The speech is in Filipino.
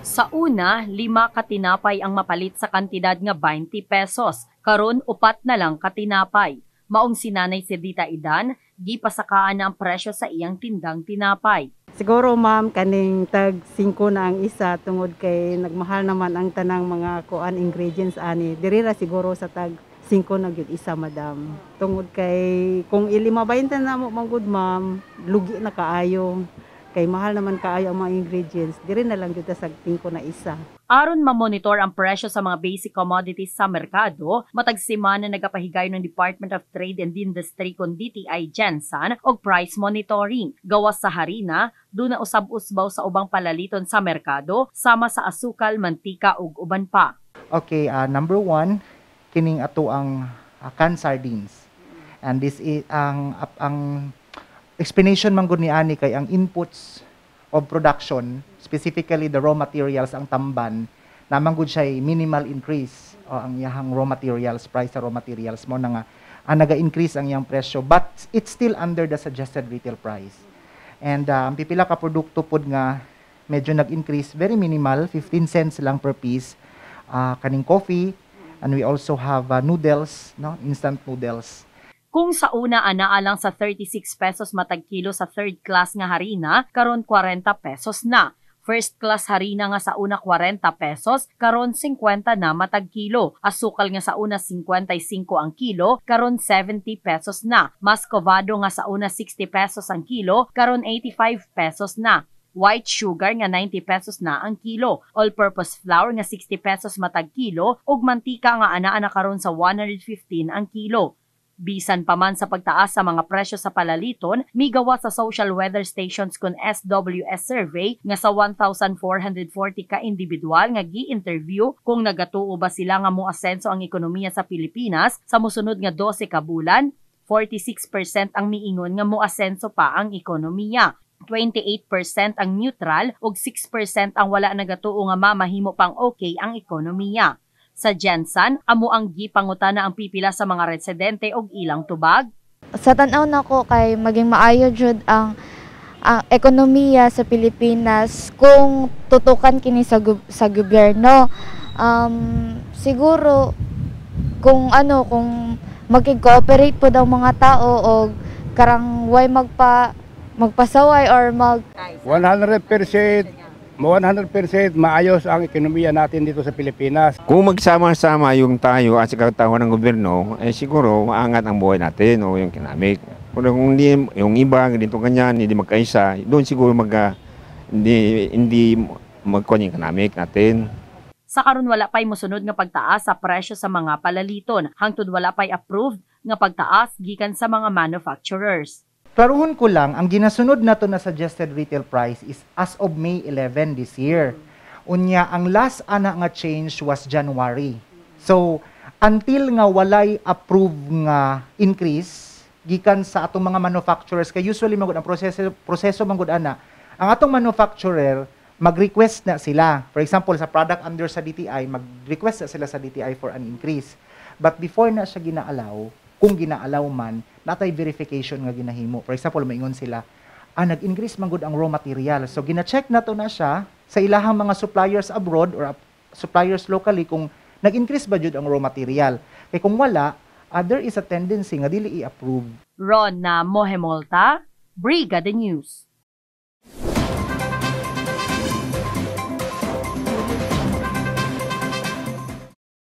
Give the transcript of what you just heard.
Sa una, lima katinapay ang mapalit sa kantidad nga 20 pesos. Karon upat na lang katinapay. Maong sinanay si Dita Idan, gipasakaan na ang presyo sa iyang tindang tinapay. Siguro ma'am kaning tag 5 na ang isa tungod kay nagmahal naman ang tanang mga kuan ingredients ani. Diri ra siguro sa tag 5 na gyud isa madam. Tungod kay kung ilima 20 na mo manggod ma'am, lugi na kaayo. Kay mahal naman kaayo ang mga ingredients. Diri na lang ta sa 5 na isa. Aron ma-monitor ang presyo sa mga basic commodities sa merkado, matag semana nagapahigay ng Department of Trade and Industry kon DTI Jensen og price monitoring. Gawas sa harina, do na usab-usbaw sa ubang palaliton sa merkado sama sa asukal, mantika ug uban pa. Okay, uh, number one, kining ato ang uh, canned sardines. And this is ang ap- ang explanation man ni ani kay ang inputs of production, specifically the raw materials ang tamban, naman gud siya minimal increase o ang iyahang raw materials, price sa raw materials mo na nga ang naga-increase ang iyang presyo but it's still under the suggested retail price. And uh, ang pipila ka produkto pod nga medyo nag-increase, very minimal, 15 cents lang per piece. Uh, kaning coffee, and we also have uh, noodles, no? instant noodles. Kung sa una anaa lang sa 36 pesos matag kilo sa third class nga harina, karon 40 pesos na. First class harina nga sa una 40 pesos, karon 50 na matag kilo. Asukal nga sa una 55 ang kilo, karon 70 pesos na. Mascovado nga sa una 60 pesos ang kilo, karon 85 pesos na. White sugar nga 90 pesos na ang kilo, all-purpose flour nga 60 pesos matag kilo, ug mantika nga anaa na karon sa 115 ang kilo. Bisan pa man sa pagtaas sa mga presyo sa palaliton, migawa sa social weather stations kun SWS survey nga sa 1,440 ka individual nga gi-interview kung nagatuo ba sila nga moasenso ang ekonomiya sa Pilipinas sa mosunod nga 12 ka bulan, 46% ang miingon nga moasenso pa ang ekonomiya. 28% ang neutral ug 6% ang wala nagatuo nga mamahimo pang okay ang ekonomiya. Sa Jensen, amo ang gipangutana ang pipila sa mga residente og ilang tubag. sa tanaw nako kay maging maayo jud ang ang ekonomiya sa Pilipinas kung tutukan kini sa sa gobyerno. Um, siguro kung ano kung magki-cooperate po daw mga tao o karang way magpa magpasaway or mag 100% 100% maayos ang ekonomiya natin dito sa Pilipinas. Kung magsama-sama yung tayo at sa katawan ng gobyerno, eh siguro maangat ang buhay natin o yung kinamik. Pero kung hindi, yung iba, ganito ganyan, hindi magkaisa, doon siguro mag, ah, hindi, hindi magkuhan yung kinamik natin. Sa karon wala pay mosunod nga pagtaas sa presyo sa mga palaliton, hangtod wala pay approved nga pagtaas gikan sa mga manufacturers. Klaruhon ko lang, ang ginasunod na to na suggested retail price is as of May 11 this year. Unya, ang last ana nga change was January. So, until nga walay approve nga increase, gikan sa atong mga manufacturers, kay usually magud ang proseso, proseso magud ana, ang atong manufacturer, mag-request na sila. For example, sa product under sa DTI, mag-request na sila sa DTI for an increase. But before na siya ginaalaw, kung ginaalaw man, natay verification nga ginahimo. For example, maingon sila, ah, nag-increase man gud ang raw material. So, gina-check na to na siya sa ilahang mga suppliers abroad or suppliers locally kung nag-increase ba jud ang raw material. Kay kung wala, ah, there is a tendency nga dili i-approve. Ron na Mohemolta, Brigada News.